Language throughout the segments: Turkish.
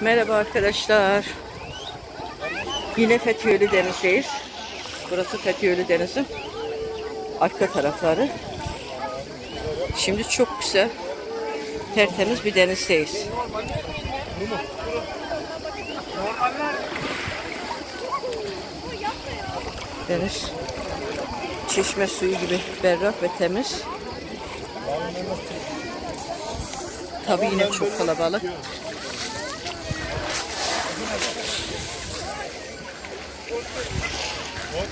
Merhaba arkadaşlar. Yine Fethiye'li denizdeyiz. Burası Fethiye'li denizin arka tarafları. Şimdi çok güzel, tertemiz bir denizdeyiz. Deniz çeşme suyu gibi berrak ve temiz. Tabii yine çok kalabalık. O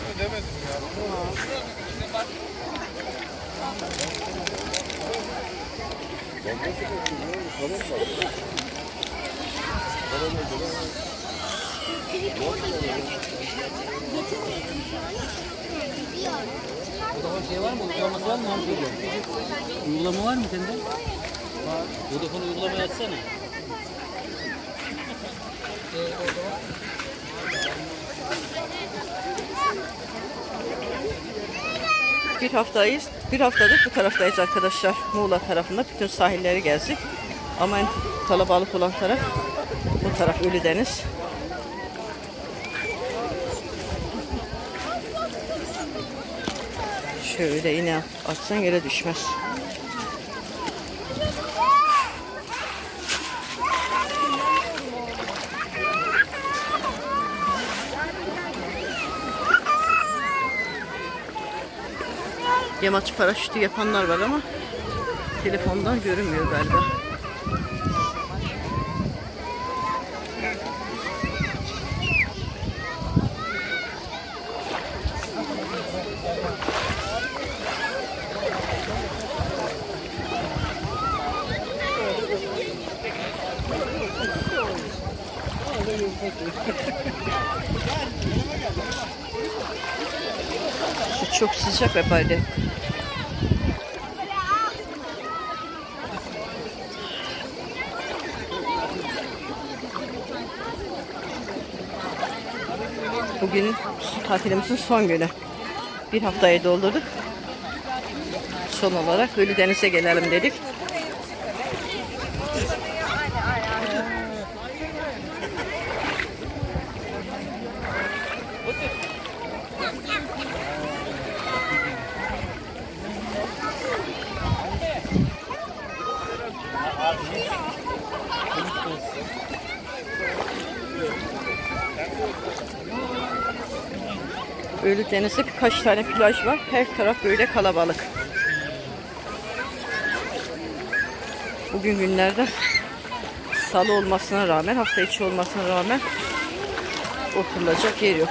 zaman şey var mı? Uygulaması var mı? Uygulama var mı sende? Var. Vodafone uygulamayı açsana. Bir haftayız. Bir haftadır bu taraftayız arkadaşlar. Muğla tarafında bütün sahilleri gezdik. Ama en kalabalık olan taraf bu taraf Ölüdeniz. Şöyle yine atsan yere düşmez. Yamaç paraşütü yapanlar var ama telefondan görünmüyor galiba. Su çok sıcak ve böyle. Bugün tatilimizin son günü. Bir haftayı doldurduk. Son olarak Ölü Deniz'e gelelim dedik. Ölü Deniz'de birkaç tane plaj var. Her taraf böyle kalabalık. Bugün günlerde salı olmasına rağmen, hafta içi olmasına rağmen oturulacak yer yok.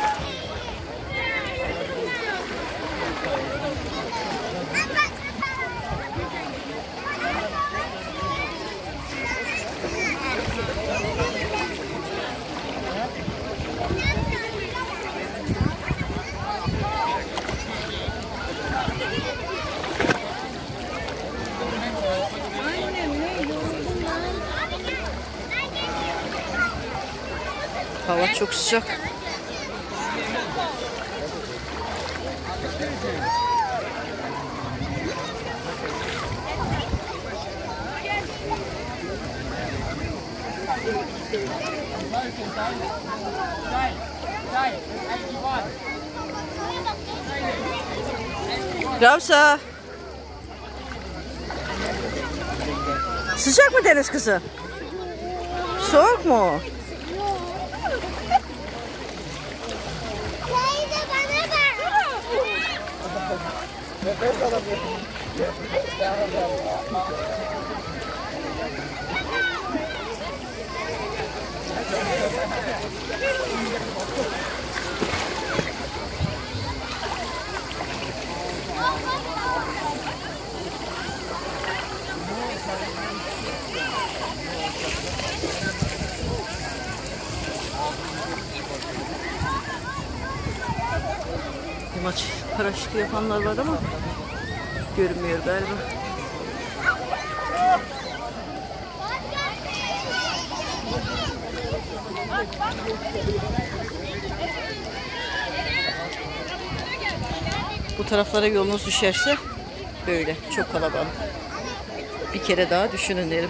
Hava çok sıcak. Ramsa. Sıcak mı deniz kızı? Soğuk mu? Bir maç paraşütü yapanlar var ama görünmüyor galiba. Bu taraflara yolunuz düşerse böyle çok kalabalık. Bir kere daha düşünün derim.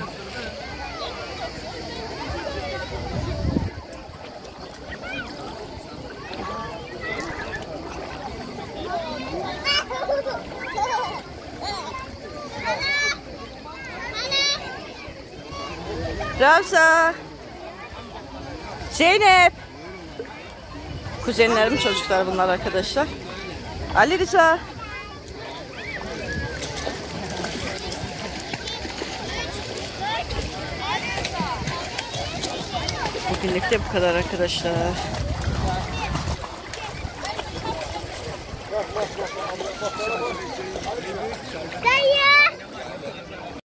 Ravza. Zeynep. Kuzenlerim çocuklar bunlar arkadaşlar. Ali Rıza. Bugünlük de bu kadar arkadaşlar. Dayı.